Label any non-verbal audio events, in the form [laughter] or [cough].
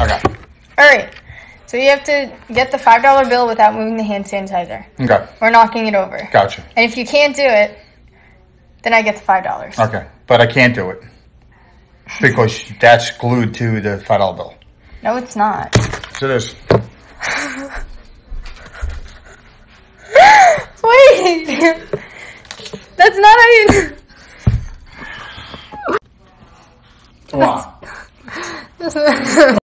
Okay. All right. So you have to get the five dollar bill without moving the hand sanitizer Okay. or knocking it over. Gotcha. And if you can't do it, then I get the five dollars. Okay. But I can't do it because that's glued to the five dollar bill. No, it's not. So there's [laughs] Wait, that's not how you. wow. that's [laughs] not-